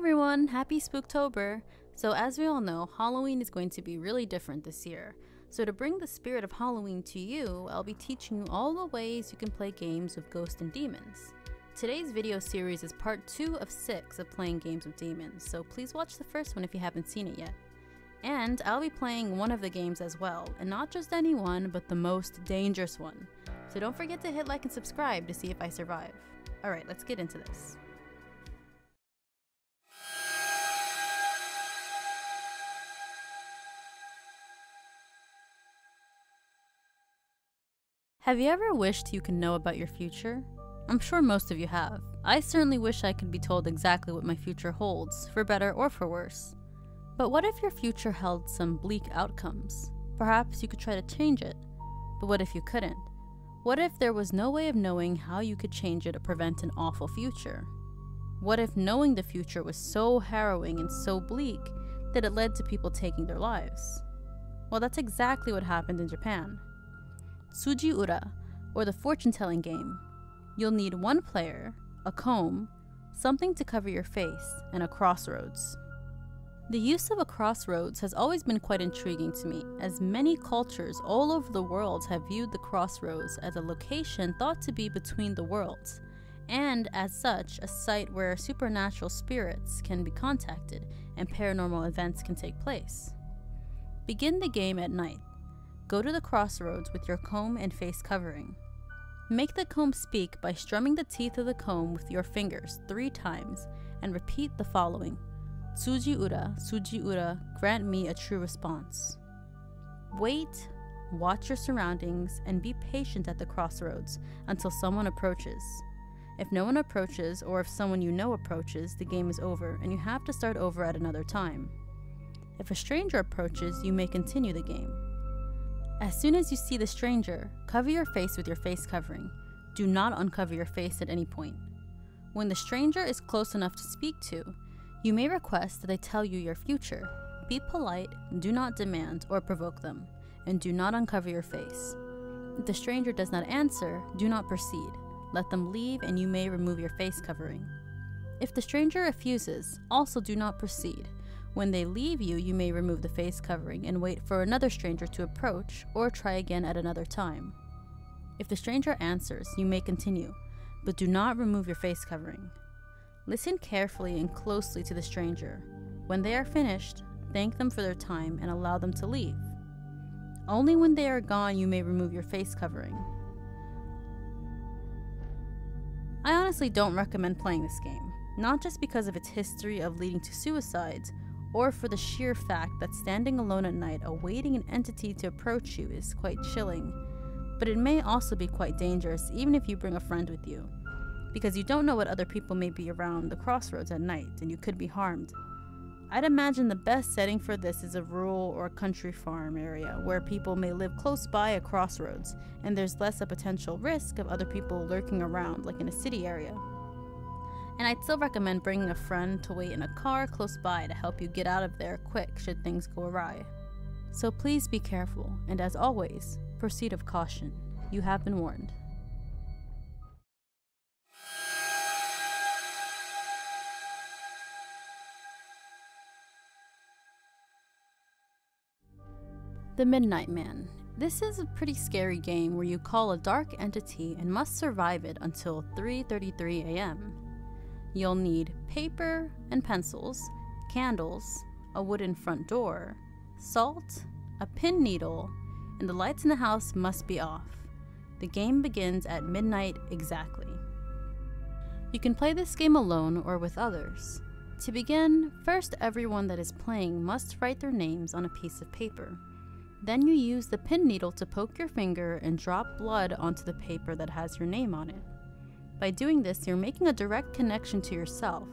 everyone, happy Spooktober! So, as we all know, Halloween is going to be really different this year. So, to bring the spirit of Halloween to you, I'll be teaching you all the ways you can play games with ghosts and demons. Today's video series is part 2 of 6 of playing games with demons, so please watch the first one if you haven't seen it yet. And I'll be playing one of the games as well, and not just any one, but the most dangerous one. So don't forget to hit like and subscribe to see if I survive. Alright, let's get into this. Have you ever wished you could know about your future? I'm sure most of you have. I certainly wish I could be told exactly what my future holds, for better or for worse. But what if your future held some bleak outcomes? Perhaps you could try to change it. But what if you couldn't? What if there was no way of knowing how you could change it to prevent an awful future? What if knowing the future was so harrowing and so bleak that it led to people taking their lives? Well, that's exactly what happened in Japan. Tsuji Ura, or the fortune telling game. You'll need one player, a comb, something to cover your face, and a crossroads. The use of a crossroads has always been quite intriguing to me, as many cultures all over the world have viewed the crossroads as a location thought to be between the worlds, and as such, a site where supernatural spirits can be contacted and paranormal events can take place. Begin the game at night. Go to the crossroads with your comb and face covering. Make the comb speak by strumming the teeth of the comb with your fingers three times and repeat the following Tsuji Ura, Tsuji Ura, grant me a true response. Wait, watch your surroundings, and be patient at the crossroads until someone approaches. If no one approaches, or if someone you know approaches, the game is over and you have to start over at another time. If a stranger approaches, you may continue the game. As soon as you see the stranger, cover your face with your face covering. Do not uncover your face at any point. When the stranger is close enough to speak to, you may request that they tell you your future. Be polite, do not demand or provoke them, and do not uncover your face. If the stranger does not answer, do not proceed. Let them leave and you may remove your face covering. If the stranger refuses, also do not proceed. When they leave you, you may remove the face covering and wait for another stranger to approach or try again at another time. If the stranger answers, you may continue, but do not remove your face covering. Listen carefully and closely to the stranger. When they are finished, thank them for their time and allow them to leave. Only when they are gone you may remove your face covering. I honestly don't recommend playing this game, not just because of its history of leading to suicides, or for the sheer fact that standing alone at night awaiting an entity to approach you is quite chilling, but it may also be quite dangerous even if you bring a friend with you, because you don't know what other people may be around the crossroads at night and you could be harmed. I'd imagine the best setting for this is a rural or country farm area where people may live close by a crossroads and there's less a potential risk of other people lurking around like in a city area and I'd still recommend bringing a friend to wait in a car close by to help you get out of there quick should things go awry. So please be careful, and as always, proceed of caution. You have been warned. The Midnight Man. This is a pretty scary game where you call a dark entity and must survive it until 3:33 a.m. You'll need paper and pencils, candles, a wooden front door, salt, a pin needle, and the lights in the house must be off. The game begins at midnight exactly. You can play this game alone or with others. To begin, first everyone that is playing must write their names on a piece of paper. Then you use the pin needle to poke your finger and drop blood onto the paper that has your name on it. By doing this, you're making a direct connection to yourself,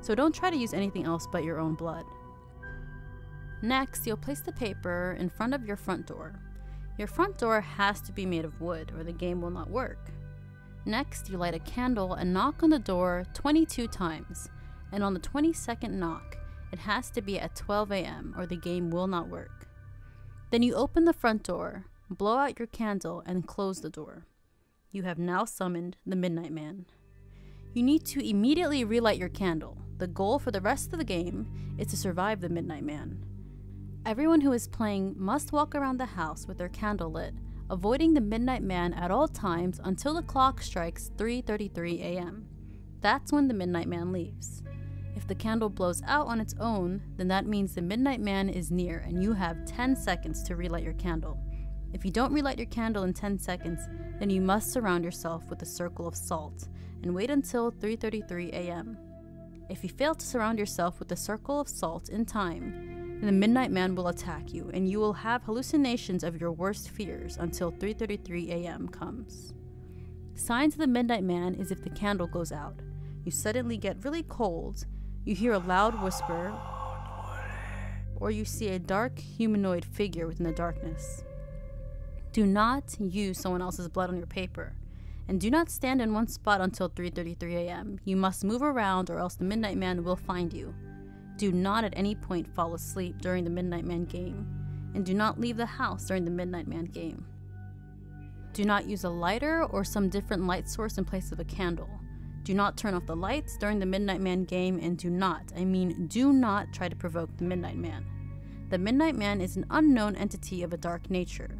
so don't try to use anything else but your own blood. Next, you'll place the paper in front of your front door. Your front door has to be made of wood or the game will not work. Next, you light a candle and knock on the door 22 times, and on the 22nd knock, it has to be at 12 a.m. or the game will not work. Then you open the front door, blow out your candle, and close the door. You have now summoned the Midnight Man. You need to immediately relight your candle. The goal for the rest of the game is to survive the Midnight Man. Everyone who is playing must walk around the house with their candle lit, avoiding the Midnight Man at all times until the clock strikes 3:33 a.m. That's when the Midnight Man leaves. If the candle blows out on its own, then that means the Midnight Man is near and you have 10 seconds to relight your candle. If you don't relight your candle in 10 seconds, then you must surround yourself with a circle of salt and wait until 3:33 a.m. If you fail to surround yourself with a circle of salt in time, then the Midnight Man will attack you and you will have hallucinations of your worst fears until 3:33 a.m. comes. Signs of the Midnight Man is if the candle goes out, you suddenly get really cold, you hear a loud whisper, or you see a dark humanoid figure within the darkness. Do not use someone else's blood on your paper. And do not stand in one spot until 3:33 a.m. You must move around or else the Midnight Man will find you. Do not at any point fall asleep during the Midnight Man game, and do not leave the house during the Midnight Man game. Do not use a lighter or some different light source in place of a candle. Do not turn off the lights during the Midnight Man game, and do not, I mean, do not try to provoke the Midnight Man. The Midnight Man is an unknown entity of a dark nature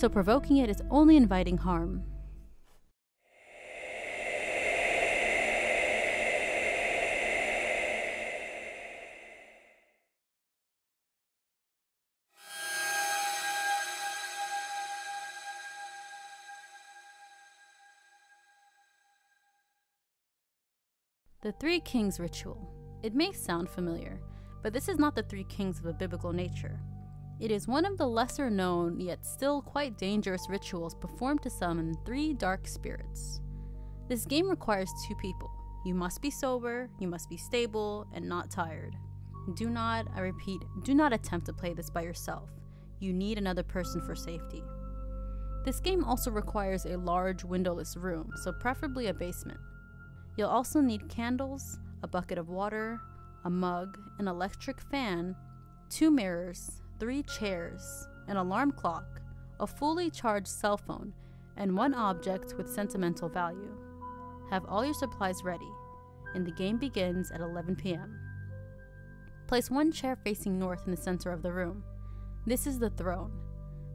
so provoking it is only inviting harm. The Three Kings Ritual. It may sound familiar, but this is not the Three Kings of a biblical nature. It is one of the lesser known, yet still quite dangerous rituals performed to summon three dark spirits. This game requires two people. You must be sober, you must be stable, and not tired. Do not, I repeat, do not attempt to play this by yourself. You need another person for safety. This game also requires a large windowless room, so preferably a basement. You'll also need candles, a bucket of water, a mug, an electric fan, two mirrors, three chairs, an alarm clock, a fully charged cell phone, and one object with sentimental value. Have all your supplies ready, and the game begins at 11 p.m. Place one chair facing north in the center of the room. This is the throne.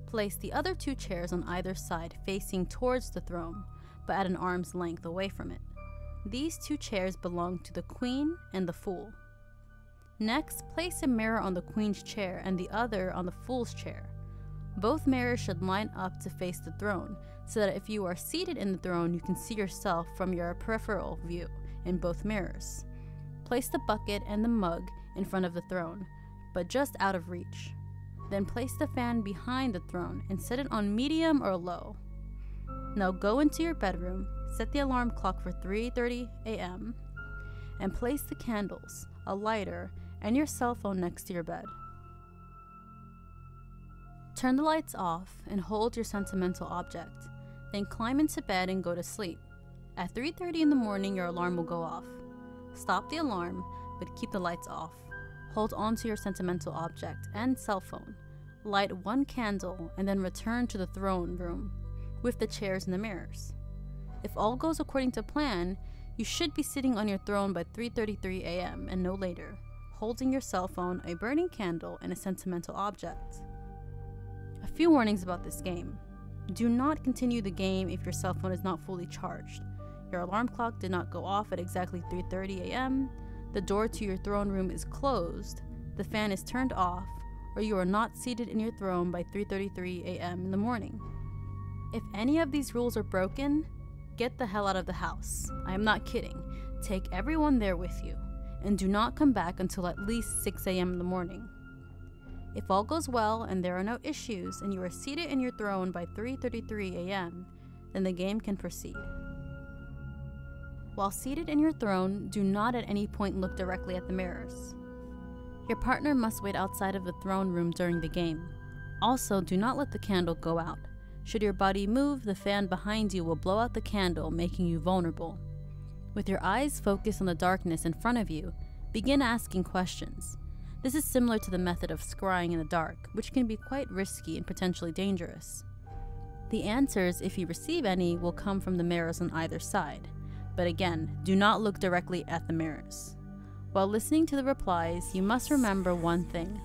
Place the other two chairs on either side facing towards the throne, but at an arm's length away from it. These two chairs belong to the queen and the fool. Next, place a mirror on the queen's chair and the other on the fool's chair. Both mirrors should line up to face the throne, so that if you are seated in the throne, you can see yourself from your peripheral view in both mirrors. Place the bucket and the mug in front of the throne, but just out of reach. Then place the fan behind the throne and set it on medium or low. Now go into your bedroom, set the alarm clock for 3:30 a.m., and place the candles, a lighter, and your cell phone next to your bed. Turn the lights off and hold your sentimental object. Then climb into bed and go to sleep. At 3:30 in the morning your alarm will go off. Stop the alarm, but keep the lights off. Hold on to your sentimental object and cell phone. Light one candle and then return to the throne room with the chairs and the mirrors. If all goes according to plan, you should be sitting on your throne by 3:33 a.m. and no later holding your cell phone, a burning candle, and a sentimental object. A few warnings about this game. Do not continue the game if your cell phone is not fully charged. Your alarm clock did not go off at exactly 3:30 a.m. The door to your throne room is closed. The fan is turned off, or you are not seated in your throne by 3:33 a.m. in the morning. If any of these rules are broken, get the hell out of the house. I am not kidding. Take everyone there with you and do not come back until at least 6 a.m. in the morning. If all goes well and there are no issues and you are seated in your throne by 3:33 a.m., then the game can proceed. While seated in your throne, do not at any point look directly at the mirrors. Your partner must wait outside of the throne room during the game. Also, do not let the candle go out. Should your body move, the fan behind you will blow out the candle, making you vulnerable. With your eyes focused on the darkness in front of you, begin asking questions. This is similar to the method of scrying in the dark, which can be quite risky and potentially dangerous. The answers, if you receive any, will come from the mirrors on either side, but again, do not look directly at the mirrors. While listening to the replies, you must remember one thing.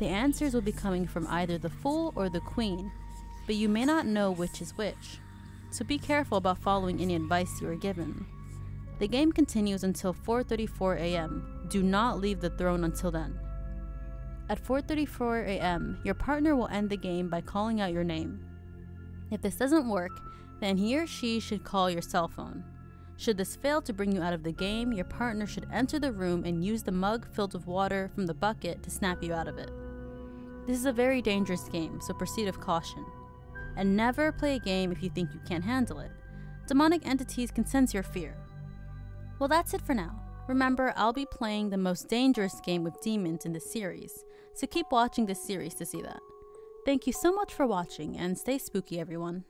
The answers will be coming from either the Fool or the Queen, but you may not know which is which. So be careful about following any advice you are given. The game continues until 4:34 a.m. Do not leave the throne until then. At 4:34 a.m., your partner will end the game by calling out your name. If this doesn't work, then he or she should call your cell phone. Should this fail to bring you out of the game, your partner should enter the room and use the mug filled with water from the bucket to snap you out of it. This is a very dangerous game, so proceed with caution. And never play a game if you think you can't handle it. Demonic entities can sense your fear. Well, that's it for now. Remember, I'll be playing the most dangerous game with demons in the series, so keep watching this series to see that. Thank you so much for watching and stay spooky, everyone.